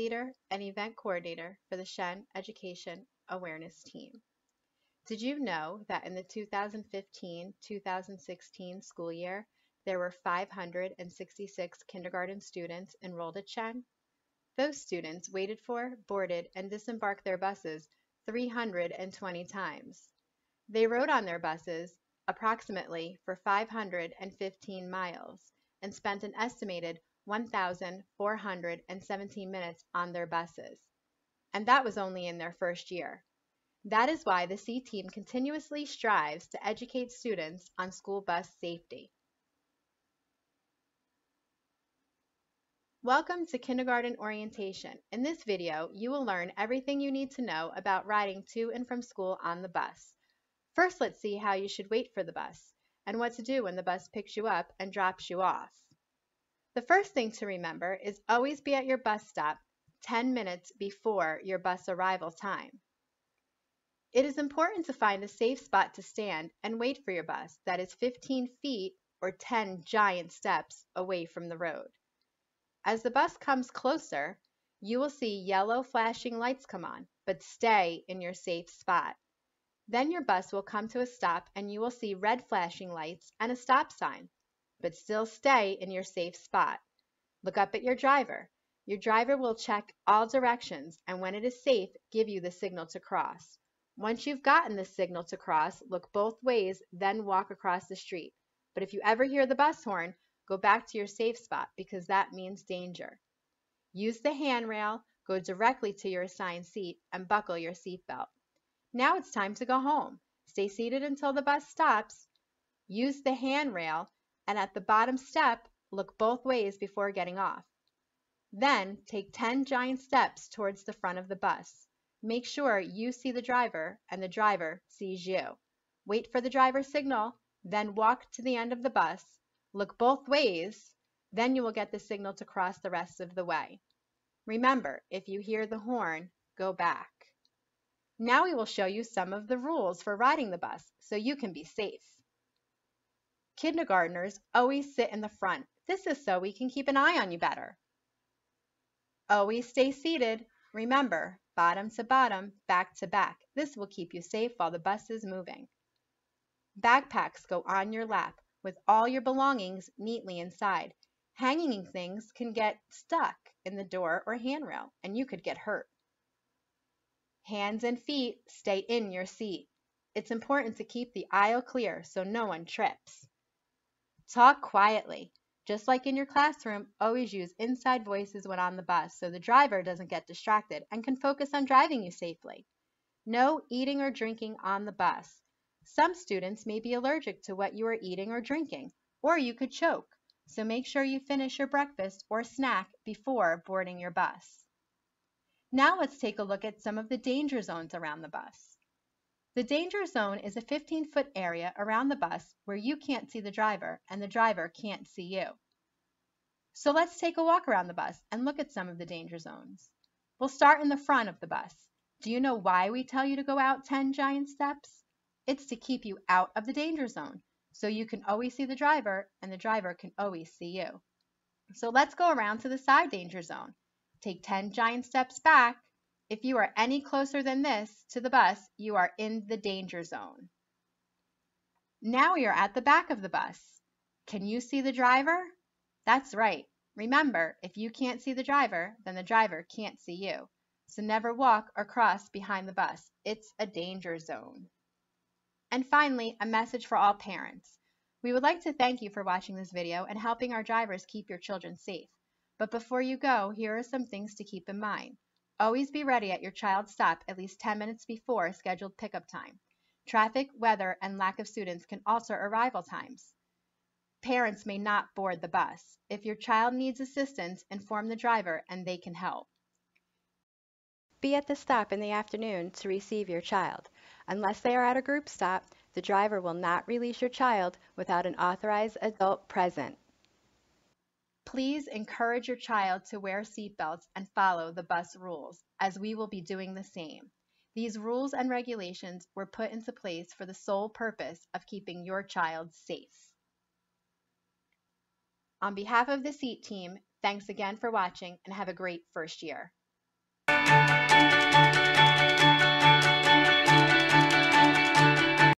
leader and event coordinator for the Shen Education Awareness Team. Did you know that in the 2015-2016 school year, there were 566 kindergarten students enrolled at Shen? Those students waited for, boarded, and disembarked their buses 320 times. They rode on their buses approximately for 515 miles and spent an estimated 1,417 minutes on their buses. And that was only in their first year. That is why the SEAT team continuously strives to educate students on school bus safety. Welcome to Kindergarten Orientation. In this video, you will learn everything you need to know about riding to and from school on the bus. First, let's see how you should wait for the bus and what to do when the bus picks you up and drops you off. The first thing to remember is always be at your bus stop 10 minutes before your bus arrival time. It is important to find a safe spot to stand and wait for your bus that is 15 feet or 10 giant steps away from the road. As the bus comes closer, you will see yellow flashing lights come on, but stay in your safe spot. Then your bus will come to a stop and you will see red flashing lights and a stop sign but still stay in your safe spot. Look up at your driver. Your driver will check all directions and when it is safe, give you the signal to cross. Once you've gotten the signal to cross, look both ways, then walk across the street. But if you ever hear the bus horn, go back to your safe spot because that means danger. Use the handrail, go directly to your assigned seat, and buckle your seatbelt. Now it's time to go home. Stay seated until the bus stops. Use the handrail and at the bottom step, look both ways before getting off. Then take 10 giant steps towards the front of the bus. Make sure you see the driver and the driver sees you. Wait for the driver's signal, then walk to the end of the bus, look both ways, then you will get the signal to cross the rest of the way. Remember, if you hear the horn, go back. Now we will show you some of the rules for riding the bus so you can be safe. Kindergartners always sit in the front. This is so we can keep an eye on you better. Always stay seated. Remember, bottom to bottom, back to back. This will keep you safe while the bus is moving. Backpacks go on your lap with all your belongings neatly inside. Hanging things can get stuck in the door or handrail and you could get hurt. Hands and feet stay in your seat. It's important to keep the aisle clear so no one trips. Talk quietly. Just like in your classroom, always use inside voices when on the bus so the driver doesn't get distracted and can focus on driving you safely. No eating or drinking on the bus. Some students may be allergic to what you are eating or drinking, or you could choke, so make sure you finish your breakfast or snack before boarding your bus. Now let's take a look at some of the danger zones around the bus. The danger zone is a 15-foot area around the bus where you can't see the driver and the driver can't see you. So let's take a walk around the bus and look at some of the danger zones. We'll start in the front of the bus. Do you know why we tell you to go out 10 giant steps? It's to keep you out of the danger zone so you can always see the driver and the driver can always see you. So let's go around to the side danger zone. Take 10 giant steps back if you are any closer than this to the bus, you are in the danger zone. Now we are at the back of the bus. Can you see the driver? That's right. Remember, if you can't see the driver, then the driver can't see you. So never walk or cross behind the bus. It's a danger zone. And finally, a message for all parents. We would like to thank you for watching this video and helping our drivers keep your children safe. But before you go, here are some things to keep in mind. Always be ready at your child's stop at least 10 minutes before scheduled pickup time. Traffic, weather, and lack of students can alter arrival times. Parents may not board the bus. If your child needs assistance, inform the driver and they can help. Be at the stop in the afternoon to receive your child. Unless they are at a group stop, the driver will not release your child without an authorized adult present. Please encourage your child to wear seatbelts and follow the bus rules, as we will be doing the same. These rules and regulations were put into place for the sole purpose of keeping your child safe. On behalf of the SEAT team, thanks again for watching and have a great first year.